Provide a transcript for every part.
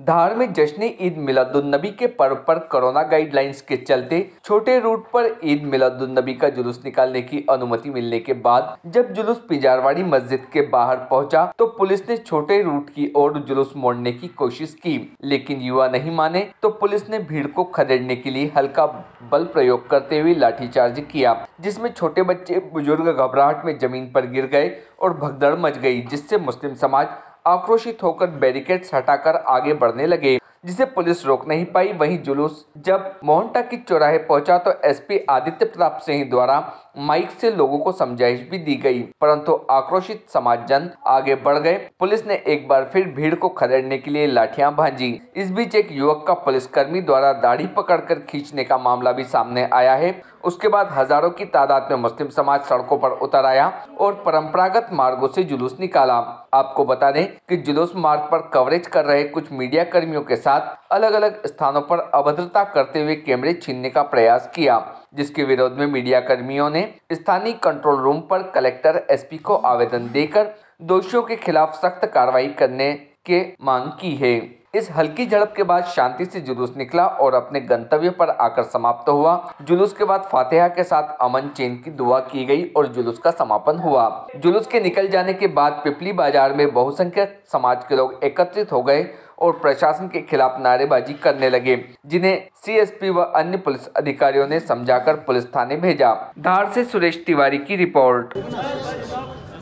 धार में जश्न ईद मिलादुन्नबी के पर्व पर कोरोना गाइडलाइंस के चलते छोटे रूट पर ईद मिलादुन्नबी का जुलूस निकालने की अनुमति मिलने के बाद जब जुलूस पिजारवाड़ी मस्जिद के बाहर पहुँचा तो पुलिस ने छोटे रूट की ओर जुलूस मोड़ने की कोशिश की। लेकिन युवा नहीं माने तो पुलिस ने भीड़ को खदेड़ने के लिए हल्का बल प्रयोग करते हुए लाठीचार्ज किया, जिसमें छोटे बच्चे बुज़ुर्ग घबराहट में ज़मीन पर गिर गए और भगदड़ मच गई, जिससे मुस्लिम समाज आक्रोशित होकर बैरिकेड्स हटाकर आगे बढ़ने लगे। जिसे पुलिस रोक नहीं पाई, वहीं जुलूस। जब मोहनटा की चौराहे पहुँचा तो एसपी आदित्य प्रताप सिंह द्वारा माइक से लोगों को समझाइश भी दी गई। परंतु आक्रोशित समाज जन आगे बढ़ गए। पुलिस ने एक बार फिर भीड़ को खदेड़ने के लिए लाठियाँ भांजी इस बीच एक युवक का पुलिसकर्मी द्वारा दाढ़ी पकड़कर खींचने का मामला भी सामने आया है। उसके बाद हज़ारों की तादाद में मुस्लिम समाज सड़कों पर उतर आया और परंपरागत मार्गों से जुलूस निकाला। आपको बता दें कि जुलूस मार्ग पर कवरेज कर रहे कुछ मीडिया कर्मियों के साथ अलग अलग स्थानों पर अभद्रता करते हुए कैमरे छीनने का प्रयास किया, जिसके विरोध में मीडिया कर्मियों ने स्थानीय कंट्रोल रूम पर कलेक्टर एसपी को आवेदन देकर दोषियों के खिलाफ सख्त कार्रवाई करने के मांग की है। इस हल्की झड़प के बाद शांति से जुलूस निकला और अपने गंतव्य पर आकर समाप्त हुआ। जुलूस के बाद फातिहा के साथ अमन चैन की दुआ की गई और जुलूस का समापन हुआ। जुलूस के निकल जाने के बाद पिपली बाज़ार में बहुसंख्यक समाज के लोग एकत्रित हो गए और प्रशासन के खिलाफ नारेबाजी करने लगे, जिन्हें सीएसपी व अन्य पुलिस अधिकारियों ने समझाकर पुलिस थाने भेजा। धार से सुरेश तिवारी की रिपोर्ट।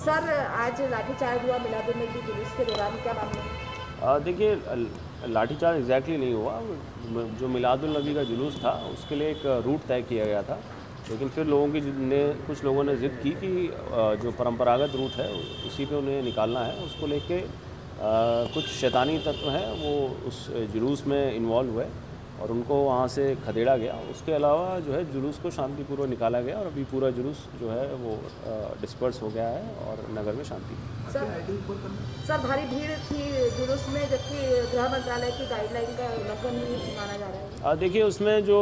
सर, आज लाठीचार्ज हुआ मिलादुलनबी जुलूस के दौरान क्या मामला देखिए लाठीचार्ज एग्जैक्टली नहीं हुआ। जो मिलादुलनबी का जुलूस था, उसके लिए एक रूट तय किया गया था। लेकिन फिर लोगों की ने, कुछ लोगों ने ज़िद की कि जो परंपरागत रूट है, उसी पे उन्हें निकालना है। उसको लेके कुछ शैतानी तत्व हैं, वो उस जुलूस में इन्वॉल्व हुए। और उनको वहाँ से खदेड़ा गया। उसके अलावा जो है जुलूस को शांतिपूर्वक निकाला गया और अभी पूरा जुलूस जो है वो डिस्पर्स हो गया है और नगर में शांति। सर सर भारी भीड़ थी जुलूस में जबकि गृह मंत्रालय की गाइडलाइन का उल्लंघन माना जा रहा है। देखिए उसमें जो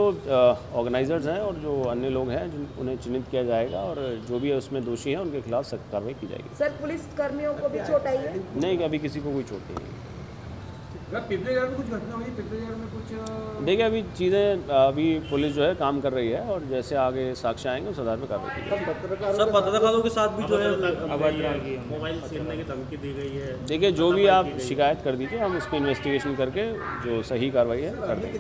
ऑर्गेनाइजर्स हैं और जो अन्य लोग हैं उन्हें चिन्हित किया जाएगा और जो भी उसमें दोषी हैं उनके खिलाफ सख्त कार्रवाई की जाएगी। सर पुलिस कर्मियों को भी चोट आई है? नहीं अभी किसी को कोई चोट नहीं है। देखिए अभी चीज़ें अभी पुलिस जो है काम कर रही है और जैसे आगे साक्ष्य आएँगे उस आधार पर कार्रवाई की सब पत्रकारों के साथ भी जो है मोबाइल छीनने की धमकी दी गई है। देखिए जो भी आप शिकायत कर दीजिए हम उस पर इन्वेस्टिगेशन करके जो सही कार्रवाई है कर देंगे।